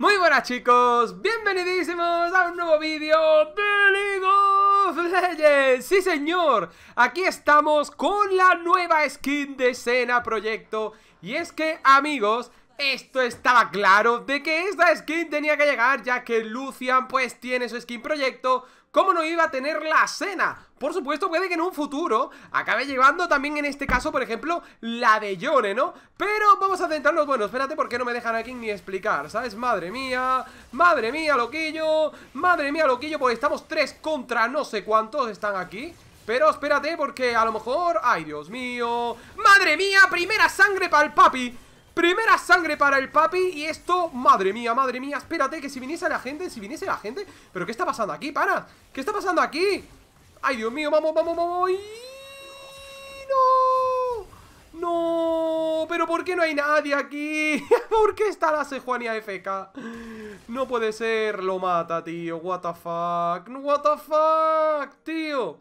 Muy buenas chicos, bienvenidísimos a un nuevo vídeo de League of Legends. Sí señor, aquí estamos con la nueva skin de Sena Proyecto. Y es que amigos, esto estaba claro de que esta skin tenía que llegar ya que Lucian pues tiene su skin proyecto. ¿Cómo no iba a tener la cena? Por supuesto puede que en un futuro acabe llevando también en este caso, por ejemplo, la de Yone, ¿no? Pero vamos a centrarnos, bueno, espérate porque no me dejan aquí ni explicar, ¿sabes? Madre mía, madre mía, loquillo, madre mía, loquillo, pues estamos tres contra no sé cuántos están aquí pero espérate porque a lo mejor... ¡Ay, Dios mío! ¡Madre mía! ¡Primera sangre para el papi! Primera sangre para el papi Y esto, madre mía, madre mía Espérate, que si viniese la gente, si viniese la gente ¿Pero qué está pasando aquí, para? ¿Qué está pasando aquí? Ay, Dios mío, vamos, vamos, vamos ¡No! ¡No! ¿Pero por qué no hay nadie aquí? ¿Por qué está la Sejuania FK? No puede ser, lo mata, tío What the fuck What the fuck, tío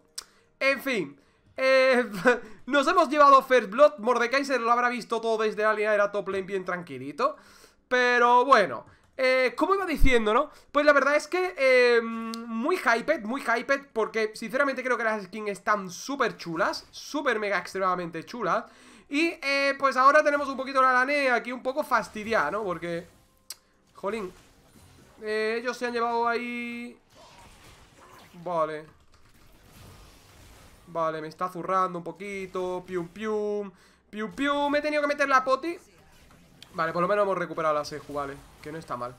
En fin eh, nos hemos llevado First Blood. Mordecai se lo habrá visto todo desde la línea, era top lane bien tranquilito. Pero bueno, eh, como iba diciendo, ¿no? Pues la verdad es que eh, muy hyped, muy hyped, porque sinceramente creo que las skins están súper chulas, súper mega extremadamente chulas. Y eh, pues ahora tenemos un poquito la lane aquí un poco fastidiada, ¿no? Porque, jolín, eh, ellos se han llevado ahí... Vale... Vale, me está zurrando un poquito Pium, pium Pium, pium Me he tenido que meter la poti Vale, por lo menos hemos recuperado la Seju, vale Que no está mal.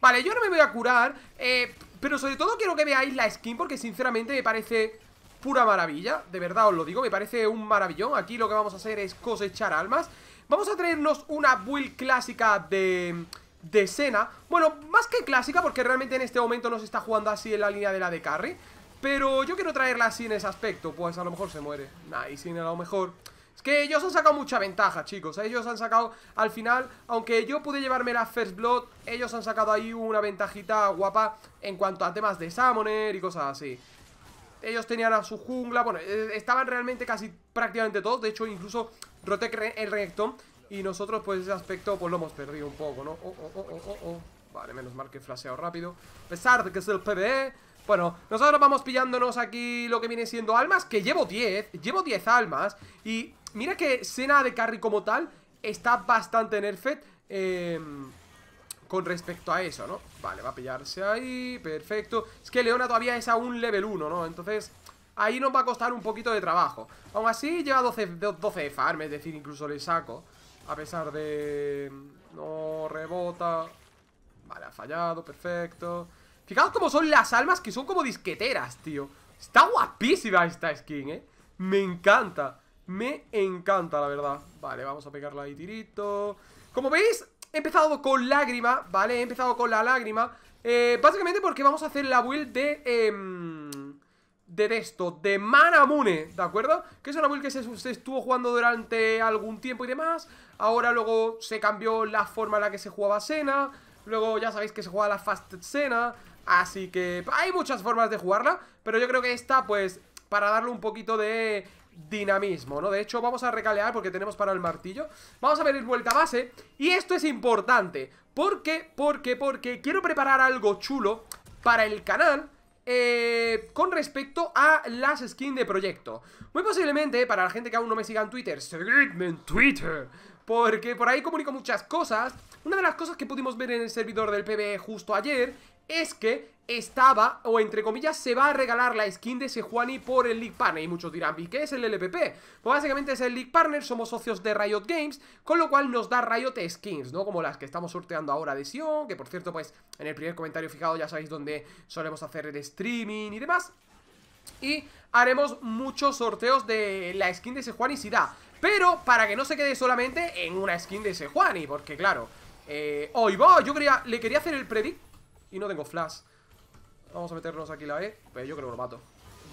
Vale, yo no me voy a curar eh, Pero sobre todo quiero que veáis la skin Porque sinceramente me parece pura maravilla. De verdad os lo digo, me parece un maravillón. Aquí lo que vamos a hacer es cosechar almas. Vamos a traernos una build clásica de... De Sena. Bueno, más que clásica porque realmente en este momento no se está jugando así en la línea de la de carry. Pero yo quiero traerla así en ese aspecto Pues a lo mejor se muere. Nah, y sin a lo mejor... Es que ellos han sacado mucha ventaja, chicos. Ellos han sacado, al final Aunque yo pude llevarme la First Blood Ellos han sacado ahí una ventajita guapa En cuanto a temas de Summoner y cosas así. Ellos tenían a su jungla Bueno, eh, estaban realmente casi prácticamente todos. De hecho, incluso roté el Renekton Y nosotros, pues, ese aspecto Pues lo hemos perdido un poco, ¿no? Oh, oh, oh, oh, oh, oh. Vale, menos mal que he flasheado rápido. A pesar de que es el PvE bueno, nosotros vamos pillándonos aquí lo que viene siendo almas, que llevo 10, llevo 10 almas. Y mira que Sena de carry como tal está bastante nerfed eh, con respecto a eso, ¿no? Vale, va a pillarse ahí, perfecto. Es que Leona todavía es a un level 1, ¿no? Entonces, ahí nos va a costar un poquito de trabajo. Aún así, lleva 12, 12 de farm, es decir, incluso le saco. A pesar de... No rebota. Vale, ha fallado, perfecto. Fijaos cómo son las almas que son como disqueteras, tío. Está guapísima esta skin, eh Me encanta Me encanta, la verdad. Vale, vamos a pegarla ahí tirito. Como veis, he empezado con lágrima Vale, he empezado con la lágrima eh, Básicamente porque vamos a hacer la build de... Eh, de esto, de Manamune, ¿de acuerdo? Que es una build que se, se, estuvo jugando durante algún tiempo y demás. Ahora luego se cambió la forma en la que se jugaba Sena. Luego ya sabéis que se juega la Fast Sena. Así que hay muchas formas de jugarla Pero yo creo que esta, pues, para darle un poquito de dinamismo, ¿no? De hecho, vamos a recalear porque tenemos para el martillo Vamos a el vuelta base Y esto es importante ¿Por qué? Porque, porque quiero preparar algo chulo para el canal eh, con respecto a las skins de proyecto Muy posiblemente, para la gente que aún no me siga en Twitter Seguidme en Twitter Porque por ahí comunico muchas cosas Una de las cosas que pudimos ver en el servidor del PBE justo ayer es que estaba, o entre comillas, se va a regalar la skin de Sejuani por el League Partner. Y muchos dirán, ¿y qué es el LPP? Pues básicamente es el League Partner, somos socios de Riot Games, con lo cual nos da Riot skins, ¿no? Como las que estamos sorteando ahora de Sion, que por cierto, pues, en el primer comentario fijado ya sabéis dónde solemos hacer el streaming y demás. Y haremos muchos sorteos de la skin de Sejuani si da. Pero para que no se quede solamente en una skin de Sejuani, porque claro... Eh, ¡Oh, va! Yo quería, le quería hacer el predict y no tengo flash. Vamos a meternos aquí la E Pero yo creo que lo mato.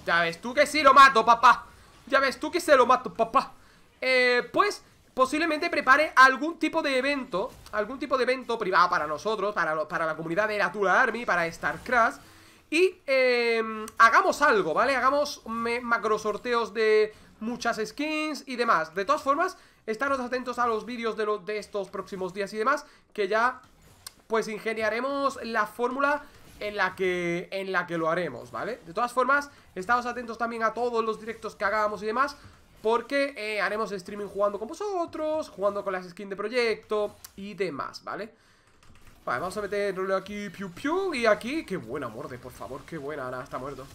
Ya ves tú que sí lo mato, papá. Ya ves tú que se lo mato, papá. Eh, Pues posiblemente prepare algún tipo de evento Algún tipo de evento privado para nosotros Para, para la comunidad de la Tula Army Para StarCraft. Y eh, hagamos algo, ¿vale? Hagamos macro sorteos de muchas skins y demás. De todas formas, estaros atentos a los vídeos de, de estos próximos días y demás Que ya pues ingeniaremos la fórmula en la que en la que lo haremos, ¿vale? De todas formas, estamos atentos también a todos los directos que hagamos y demás porque eh, haremos streaming jugando con vosotros, jugando con las skins de proyecto y demás, ¿vale? Vale, vamos a meterle aquí piu piu y aquí, qué buena morde, por favor, qué buena, nada, está muerto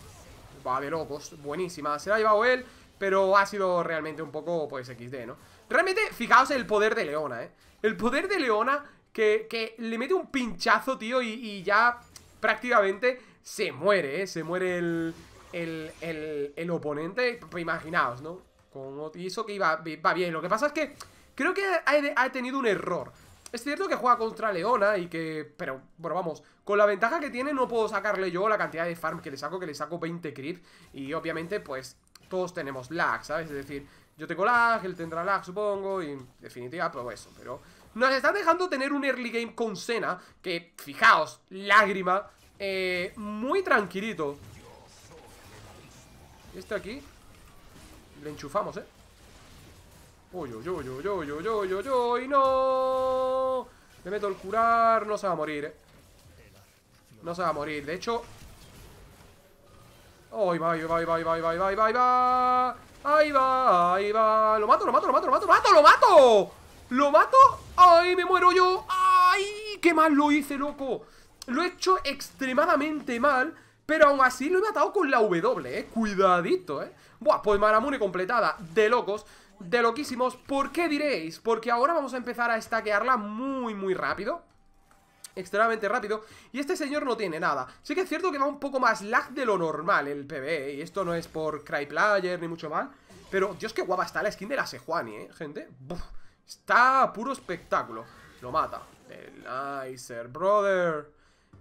Va de locos, buenísima, se la ha llevado él, pero ha sido realmente un poco, pues, XD, ¿no? Realmente, fijaos el poder de Leona, ¿eh? El poder de Leona que, que le mete un pinchazo, tío, y, y ya prácticamente se muere, ¿eh? Se muere el, el, el, el oponente, pues imaginaos, ¿no? Y eso que iba, va bien, lo que pasa es que creo que ha, ha tenido un error es cierto que juega contra Leona y que... Pero, bueno, vamos, con la ventaja que tiene no puedo sacarle yo la cantidad de farm que le saco, que le saco 20 creep Y obviamente, pues, todos tenemos lag, ¿sabes? Es decir, yo tengo lag, él tendrá lag, supongo, y en definitiva, pues eso, pero... Nos están dejando tener un early game con Senna, que, fijaos, lágrima, eh, muy tranquilito. Este aquí, le enchufamos, ¿eh? Oye, oye, oye, oye, oye, oye, oye, oye, no. Le meto el curar, no se va a morir, ¿eh? No se va a morir, de hecho... ¡Ay, va, va, va, va, va, ahí va, ahí va! ¡Ahí va, ahí va! ¡Lo mato, lo mato, lo mato, lo mato, lo mato, lo mato! ¡Lo mato! ¡Ay, me muero yo! ¡Ay! ¡Qué mal lo hice, loco! Lo he hecho extremadamente mal Pero aún así lo he matado con la W, eh Cuidadito, eh Buah, pues Maramune completada De locos de loquísimos. ¿Por qué diréis? Porque ahora vamos a empezar a estaquearla muy, muy rápido. Extremadamente rápido. Y este señor no tiene nada. Sí que es cierto que va un poco más lag de lo normal el PvE. Y esto no es por Cryplayer ni mucho mal. Pero, Dios, qué guapa está la skin de la Sejuani, ¿eh, gente? Está puro espectáculo. Lo mata. El Nicer, brother.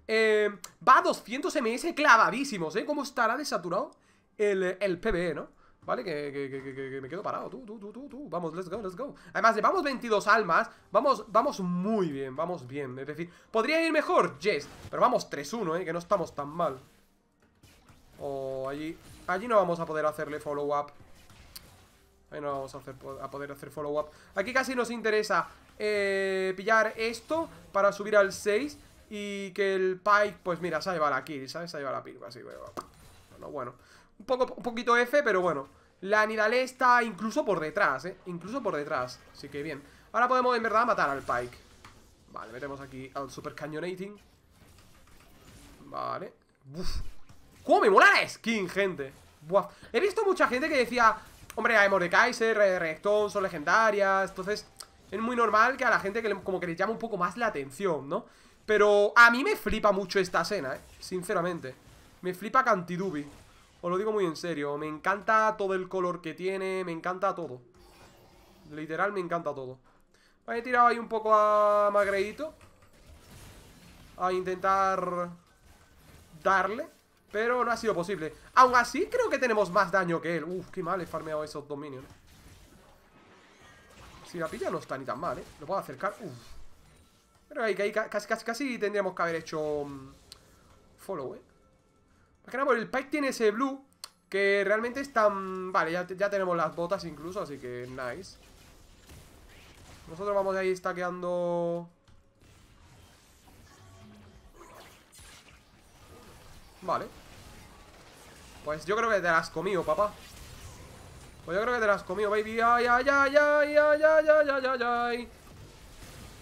Eh, va a 200 ms clavadísimos, ¿eh? ¿Cómo estará desaturado el, el PvE, no? ¿Vale? Que, que, que, me quedo parado. Tú, tú, tú, tú, tú. Vamos, let's go, let's go. Además, llevamos 22 almas. Vamos, vamos muy bien, vamos bien. Es decir, ¿podría ir mejor? Yes. Pero vamos 3-1, ¿eh? Que no estamos tan mal. Oh, allí... Allí no vamos a poder hacerle follow-up. Ahí no vamos a, poder hacer follow-up. Aquí casi nos interesa eh, pillar esto para subir al 6 y que el Pike, pues mira, se ha llevado la kill, ¿sabes? Se ha llevado la pick, así, bueno, bueno. Un, poco, un poquito F, pero bueno La Nidale está incluso por detrás, ¿eh? Incluso por detrás, así que bien Ahora podemos en verdad matar al Pike Vale, metemos aquí al Super Canyonating Vale Uf. ¿Cómo me mola la skin, gente? Buah. He visto mucha gente que decía Hombre, hay Mordekaiser, Recton son legendarias Entonces, es muy normal que a la gente que como que le llama un poco más la atención, ¿no? Pero a mí me flipa mucho esta escena, ¿eh? Sinceramente. Me flipa Cantidubi. Os lo digo muy en serio, me encanta todo el color que tiene, me encanta todo. Literal me encanta todo. He tirado ahí un poco a Magreito A intentar darle Pero no ha sido posible Aún así creo que tenemos más daño que él Uf, qué mal he farmeado esos dos minions Si la pilla no está ni tan mal, ¿eh? Lo puedo acercar, uf Pero ahí, ahí casi, casi, casi tendríamos que haber hecho mm, Follow, ¿eh? el Pike tiene ese blue que realmente es tan... Vale, ya, ya tenemos las botas incluso, así que nice. Nosotros vamos ahí stackeando... Vale. Pues yo creo que te las has comido, papá. Pues yo creo que te las has comido, baby. Ay, ay, ay, ay, ay, ay, ay, ay, ay.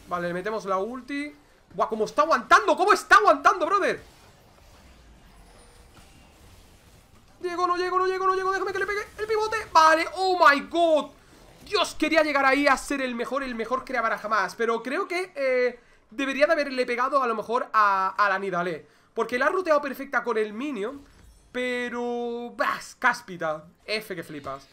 Vale, le metemos la ulti. Buah, cómo está aguantando, cómo está aguantando, brother. Llego, no llego, no llego, no llego Déjame que le pegue el pivote Vale, oh my god Dios, quería llegar ahí a ser el mejor, el mejor creabara jamás Pero creo que eh, debería de haberle pegado a lo mejor a, a la Nidale Porque la ha ruteado perfecta con el minion Pero... Vas, cáspita. F que flipas.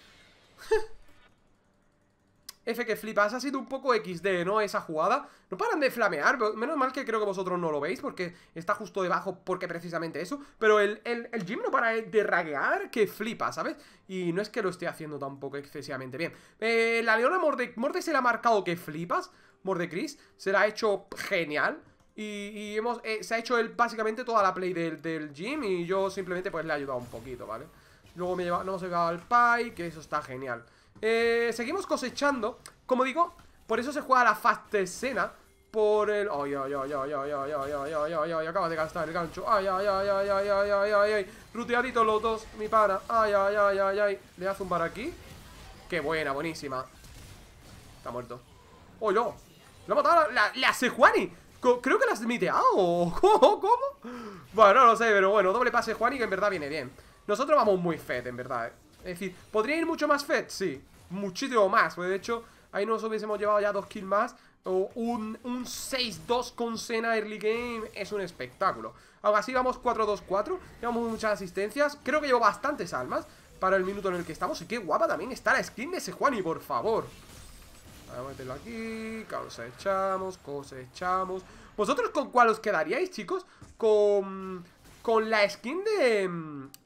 F que flipas, ha sido un poco XD, ¿no? Esa jugada. No paran de flamear, menos mal que creo que vosotros no lo veis Porque está justo debajo porque precisamente eso. Pero el, el, el gym no para de raguear que flipa, ¿sabes? Y no es que lo esté haciendo tampoco excesivamente bien. Eh, La Leona Morde, Morde se le ha marcado que flipas. Morde Chris, se la ha hecho genial y, hemos, eh, se ha hecho él básicamente toda la play del, del gym Y yo simplemente pues le he ayudado un poquito, ¿vale? Luego me lleva, no hemos llevado al Pai, que eso está genial eh, seguimos cosechando Como digo, por eso se juega la fast escena por el... Ay, ay, ay, ay, ay, ay, ay, ay, ay, ay, ay, acaba de gastar el gancho. Ay, ay, ay, ay, ay, ay, ay, ay, ay. Ruteaditos los dos, mi pana. Ay, ay, ay, ay, ay. Le voy a zumbar aquí. Qué buena, buenísima. Está muerto. ¡Oh, no! ¡Lo ha matado la, la, Sejuani! Creo que la has miteado. ¿Cómo? ¿Cómo? Bueno, no lo sé, pero bueno, doble pase Juani que en verdad viene bien. Nosotros vamos muy fed, en verdad. ¿eh? Es decir, ¿podría ir mucho más fed? Sí, muchísimo más. Pues de hecho, ahí nos hubiésemos llevado ya dos kills más. O un, un 6-2 con Sena early game es un espectáculo. Aún así vamos 4-2-4. Llevamos muchas asistencias. Creo que llevo bastantes almas para el minuto en el que estamos. Y qué guapa también está la skin de Sejuani, por favor. A meterlo aquí, cosechamos, cosechamos ¿Vosotros con cuál os quedaríais, chicos? ¿Con, con la skin de,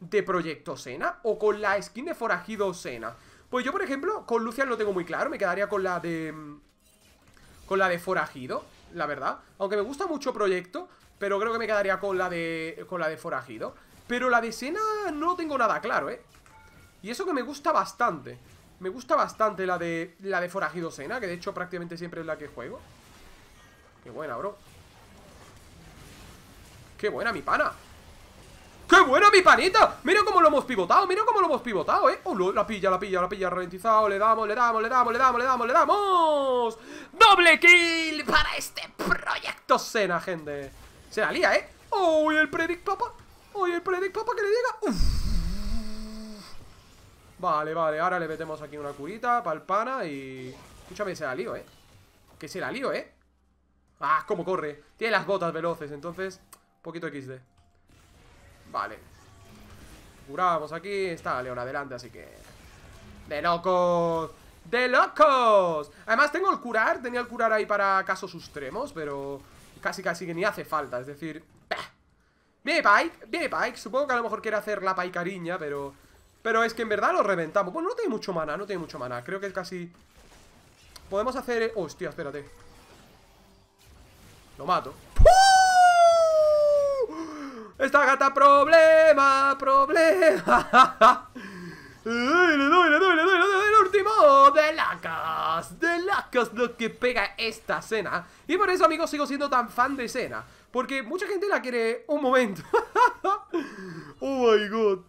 de Proyecto Sena o con la skin de Forajido Sena? Pues yo, por ejemplo, con Lucian lo tengo muy claro Me quedaría con la de... Con la de Forajido, la verdad Aunque me gusta mucho Proyecto Pero creo que me quedaría con la de, con la de Forajido Pero la de Sena no tengo nada claro, ¿eh? Y eso que me gusta bastante me gusta bastante la de la de Forajido Sena, que de hecho prácticamente siempre es la que juego. Qué buena, bro. Qué buena, mi pana. ¡Qué buena, mi panita! Mira cómo lo hemos pivotado, mira cómo lo hemos pivotado, ¿eh? Oh, la pilla, la pilla, la pilla, ralentizado Le damos, le damos, le damos, le damos, le damos, le damos ¡Doble kill para este proyecto Sena, gente! Se la lía, ¿eh? ¡Oh, el Predict Papa! ¡Oh, el Predict Papa que le llega! ¡Uf! Vale, vale, ahora le metemos aquí una curita Palpana y... Escúchame, se la lío, ¿eh? Que se la lío, ¿eh? Ah, cómo corre Tiene las botas veloces, entonces Poquito XD Vale Curamos aquí Está León adelante, así que... ¡De locos! ¡De locos! Además tengo el curar Tenía el curar ahí para casos extremos Pero casi casi que ni hace falta Es decir... Viene Pike, viene Pike Supongo que a lo mejor quiere hacer la cariña Pero pero es que en verdad lo reventamos. Bueno, no tiene mucho mana, no tiene mucho mana. Creo que es casi... Podemos hacer... Hostia, espérate. Lo mato. Esta gata problema, problema. Le doy, le doy, le doy, le doy, el último de lacas De lo que pega esta cena Y por eso, amigos, sigo siendo tan fan de cena Porque mucha gente la quiere... Un momento. Oh my god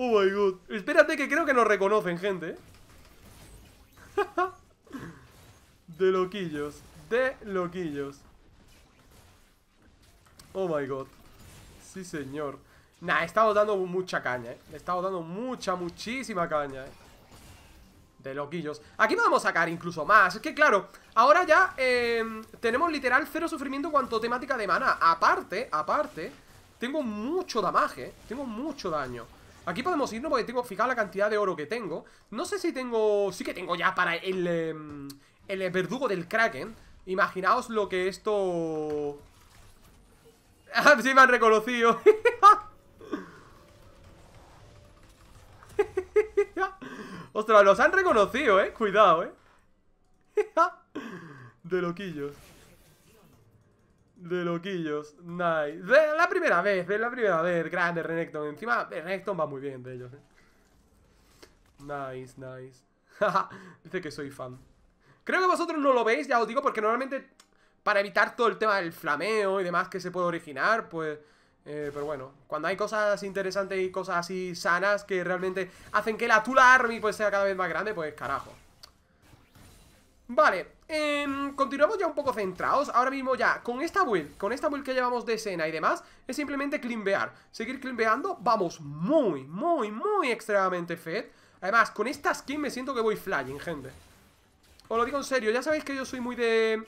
Oh my god. Espérate que creo que nos reconocen, gente. de loquillos. De loquillos. Oh my god. Sí, señor. Nah, estamos dando mucha caña, eh. Estamos dando mucha, muchísima caña, eh. De loquillos. Aquí podemos sacar incluso más. Es que, claro, ahora ya eh, tenemos literal cero sufrimiento en cuanto temática de mana. Aparte, aparte, tengo mucho damaje. Tengo mucho daño. Aquí podemos irnos porque tengo, fijar la cantidad de oro que tengo. No sé si tengo, sí que tengo ya para el, em, el verdugo del Kraken. Imaginaos lo que esto... Ah, sí me han reconocido. Ostras, los han reconocido, eh. Cuidado, eh. De loquillos de loquillos, nice. De La primera vez, de la primera vez Grande Renekton, encima Renekton va muy bien de ellos eh. Nice, nice. Dice que soy fan. Creo que vosotros no lo veis, ya os digo Porque normalmente para evitar todo el tema del flameo Y demás que se puede originar Pues... Eh, pero bueno, cuando hay cosas interesantes y cosas así sanas que realmente hacen que la Tula Army pues sea cada vez más grande, pues carajo. Vale, eh, continuamos ya un poco centrados Ahora mismo ya, con esta build Con esta build que llevamos de escena y demás Es simplemente climbear, seguir climbeando Vamos muy, muy, muy extremadamente fed Además, con esta skin me siento que voy flying, gente Os lo digo en serio, ya sabéis que yo soy muy de...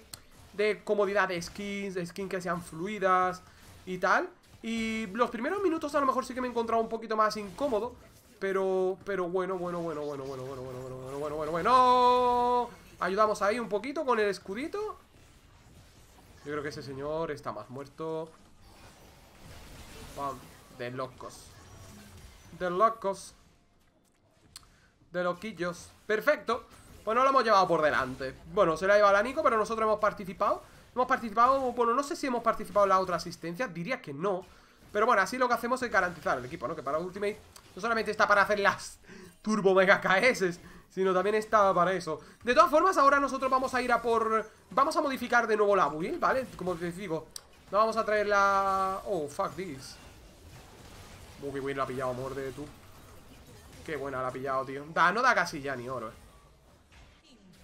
De comodidad de skins, de skins que sean fluidas Y tal Y los primeros minutos a lo mejor sí que me he encontrado un poquito más incómodo Pero, pero bueno, bueno, bueno, bueno, bueno, bueno, bueno, bueno, bueno, bueno, bueno, bueno Ayudamos ahí un poquito con el escudito. Yo creo que ese señor está más muerto. De locos. De locos. De loquillos. Perfecto. Pues no lo hemos llevado por delante. Bueno, se lo ha llevado la Nico, pero nosotros hemos participado. Hemos participado, bueno, no sé si hemos participado en la otra asistencia Diría que no. Pero bueno, así lo que hacemos es garantizar el equipo, ¿no? Que para Ultimate no solamente está para hacer las Turbo Mega KS Sino también estaba para eso. De todas formas, ahora nosotros vamos a ir a por... Vamos a modificar de nuevo la build, ¿vale? Como les digo No vamos a traer la... Oh, fuck this. Qué bien la ha pillado, morde, tú. Qué buena la ha pillado, tío. Da, No da casi ya ni oro, eh.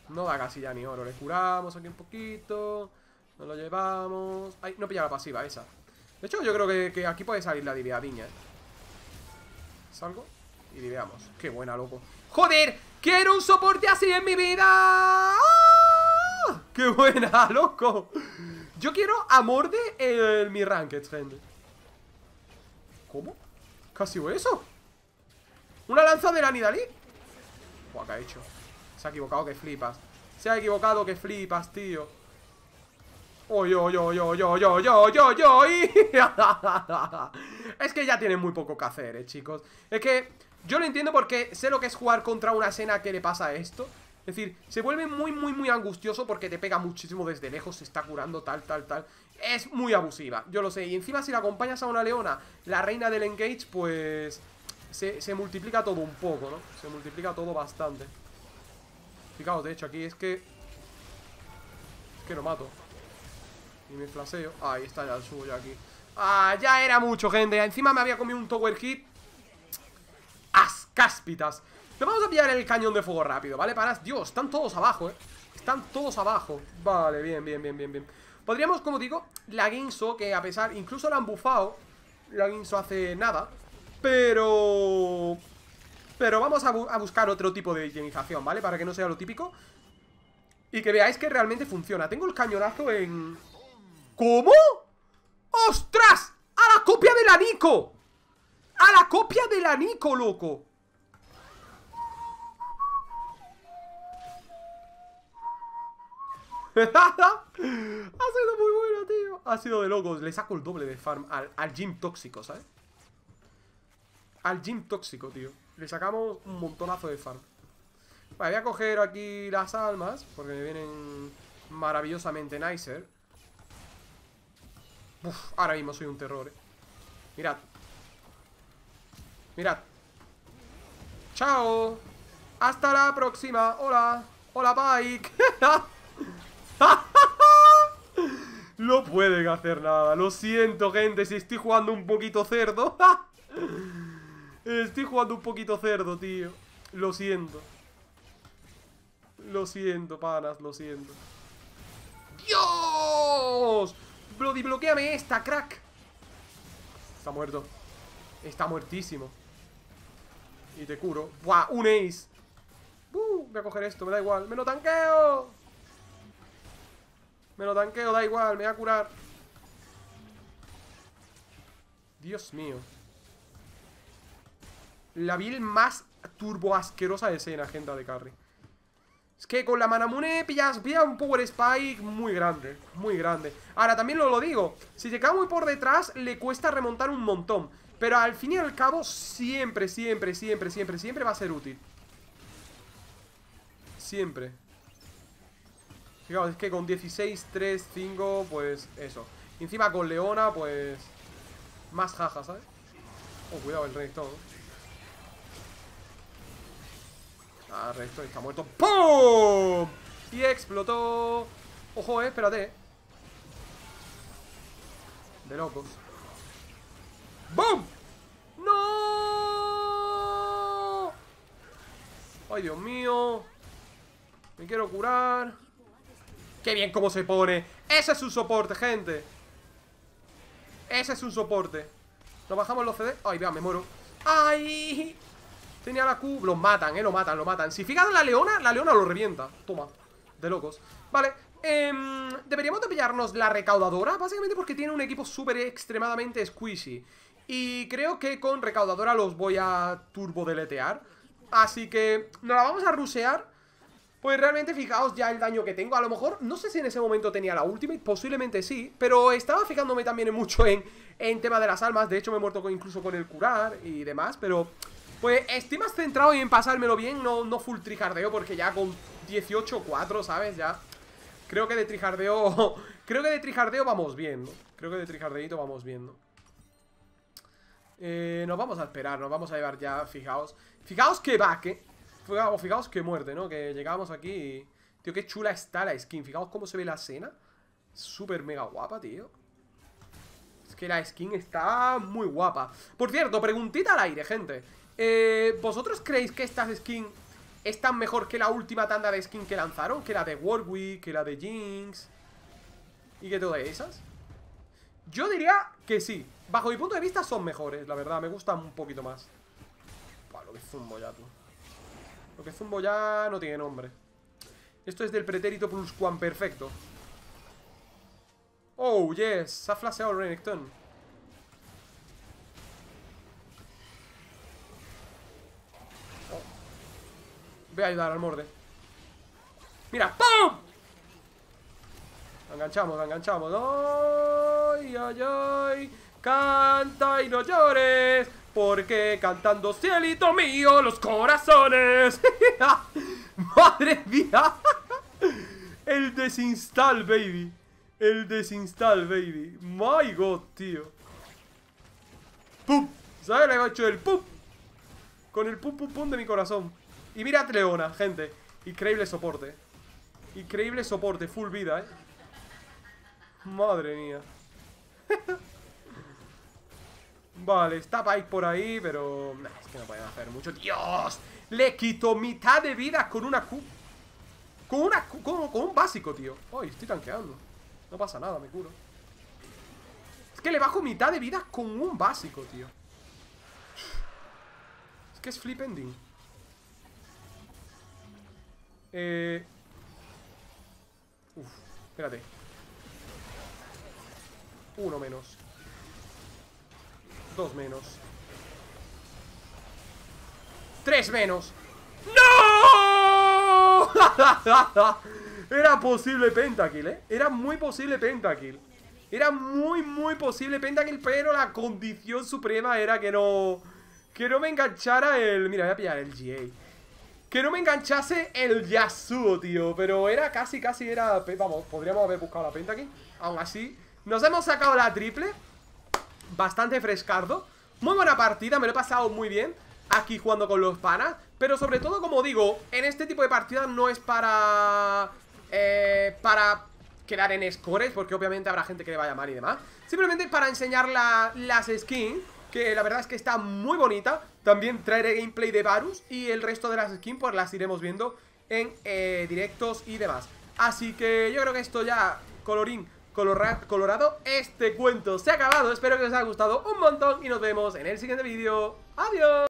No da casi ya ni oro. Le curamos aquí un poquito Nos lo llevamos. Ay, no pilla la pasiva esa. De hecho, yo creo que, aquí puede salir la diviadiña, eh. Salgo y diveamos Qué buena, loco. ¡Joder! ¡Quiero un soporte así en mi vida! ¡Ah! ¡Qué buena, loco! Yo quiero amor de el, mi ranked, gente ¿Cómo? ¿Qué ha sido eso? ¿Una lanza de la Nidalí? ¿qué ha hecho? Se ha equivocado que flipas Se ha equivocado que flipas, tío ¡Oy, oy, oy, oy, oy, oy, oy, oy, oy! Es que ya tienen muy poco que hacer, eh, chicos Es que yo lo entiendo porque sé lo que es jugar contra una escena que le pasa esto es decir, se vuelve muy, muy, muy angustioso porque te pega muchísimo desde lejos, se está curando tal, tal, tal. Es muy abusiva, yo lo sé. Y encima si la acompañas a una leona, la reina del engage, pues se, multiplica todo un poco, ¿no? Se multiplica todo bastante. Fijaos, de hecho, aquí es que... Es que lo mato. Y me flaseo. Ahí está ya el suyo aquí. Ah, ya era mucho, gente. Encima me había comido un tower hit cáspitas Le vamos a pillar el cañón de fuego rápido, ¿vale? Para... Dios, están todos abajo, ¿eh? Están todos abajo Vale, bien, bien, bien, bien, bien Podríamos, como digo, la Ginso Que a pesar, incluso la han bufado La Ginso hace nada Pero... Pero vamos a, buscar otro tipo de higienización, ¿vale? Para que no sea lo típico Y que veáis que realmente funciona Tengo el cañonazo en... ¿Cómo? ¡Ostras! ¡A la copia de la Nico! ¡A la copia de la Nico, loco! ha sido muy bueno, tío. Ha sido de locos. Le saco el doble de farm al, al gym tóxico, ¿sabes? Al gym tóxico, tío. Le sacamos un montonazo de farm. Vale, voy a coger aquí las almas. Porque me vienen maravillosamente nicer. Uf, ahora mismo soy un terror, eh. Mirad. Mirad. Chao. Hasta la próxima. Hola. Hola, Bike. no pueden hacer nada. Lo siento, gente, si estoy jugando un poquito cerdo. estoy jugando un poquito cerdo, tío. Lo siento. Lo siento, panas, lo siento. ¡Dios! Bloody, bloqueame esta, crack. Está muerto. Está muertísimo. Y te curo. ¡Buah! ¡Un ace! Uh, voy a coger esto, me da igual. ¡Me lo tanqueo! Me lo tanqueo, da igual, me voy a curar. Dios mío. La build más turbo asquerosa escena, agenda de carry Es que con la Manamune pillas, pillas un Power Spike muy grande Muy grande. Ahora, también lo, lo digo Si te cae muy por detrás, le cuesta remontar un montón. Pero al fin y al cabo, siempre, siempre, siempre, siempre, siempre va a ser útil. Siempre Fijaos, es que con 16, 3, 5, pues eso. Y encima con Leona, pues... Más jaja, ¿sabes? Oh, cuidado el reactor. Ah, el está muerto. ¡Pum! Y explotó. Ojo, eh, espérate. De locos. ¡Bum! ¡No! ¡Ay, Dios mío! Me quiero curar. ¡Qué bien cómo se pone! ¡Ese es un soporte, gente! Ese es un soporte. Nos bajamos los CD ¡Ay, vea, me muero! ¡Ay! Tenía la Q. Lo matan, eh, lo matan, lo matan. Si fijan la leona, la leona lo revienta. Toma, de locos. Vale, eh, deberíamos de pillarnos la recaudadora Básicamente porque tiene un equipo súper extremadamente squishy. Y creo que con recaudadora los voy a turbo deletear. Así que nos la vamos a rusear pues realmente fijaos ya el daño que tengo A lo mejor, no sé si en ese momento tenía la ultimate Posiblemente sí, pero estaba fijándome también mucho en, en tema de las almas De hecho me he muerto incluso con el curar y demás Pero pues estoy más centrado en pasármelo bien No, no full trijardeo porque ya con 18-4, ¿sabes? Ya creo que de trijardeo Creo que de trijardeo vamos bien, ¿no? Creo que de trijardeito vamos bien, ¿no? Eh, nos vamos a esperar, nos vamos a llevar ya, fijaos Fijaos que va, que Fijaos, fijaos qué muerte, ¿no? Que llegamos aquí y... Tío, qué chula está la skin. Fijaos cómo se ve la escena. Súper mega guapa, tío. Es que la skin está muy guapa. Por cierto, preguntita al aire, gente. Eh, ¿Vosotros creéis que estas skins están mejor que la última tanda de skin que lanzaron? Que la de Warwick, que la de Jinx... Y que todas esas. Yo diría que sí. Bajo mi punto de vista son mejores, la verdad. Me gustan un poquito más. Buah, lo que zumbo ya, tú. Lo que zumbo ya no tiene nombre. Esto es del pretérito plus quan perfecto. Oh, yes. Ha flasheado el Renekton. Oh. Voy a ayudar al morde. Mira, ¡pum! Enganchamos, enganchamos. ¡Ay, ay, ay! Canta y no llores. Porque cantando cielito mío los corazones. ¡Madre mía! El desinstall, baby. El desinstall, baby. My god, tío. ¡Pum! ¿Sabes? Le he hecho el pum. Con el pum pum pum de mi corazón. Y mirad Leona, gente. Increíble soporte. Increíble soporte, full vida, eh. Madre mía. vale, está Pike por ahí, pero... es que no pueden hacer mucho. ¡Dios! Le quito mitad de vida con una Q. Con una Q, con, con un básico, tío. Ay, estoy tanqueando. No pasa nada, me curo. Es que le bajo mitad de vida con un básico, tío. Es que es flip ending. Eh... Uf, espérate. Uno menos. Dos menos. Tres menos. ¡No! Era posible pentakill, ¿eh? Era muy posible pentakill. Era muy, muy posible pentakill, pero la condición suprema era que no... Que no me enganchara el... Mira, voy a pillar el GA. Que no me enganchase el Yasuo, tío. Pero era casi, casi era... Vamos, podríamos haber buscado la pentakill. Aún así, nos hemos sacado la triple Bastante frescardo. Muy buena partida, me lo he pasado muy bien Aquí jugando con los panas. Pero sobre todo, como digo, en este tipo de partidas no es para... Eh, para quedar en scores Porque obviamente habrá gente que le vaya mal y demás. Simplemente para enseñar las skins Que la verdad es que está muy bonita. También traeré gameplay de Varus Y el resto de las skins pues las iremos viendo En eh, directos y demás. Así que yo creo que esto ya, colorín colorado, este cuento se ha acabado. Espero que os haya gustado un montón y nos vemos en el siguiente vídeo. ¡Adiós!